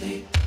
sleep.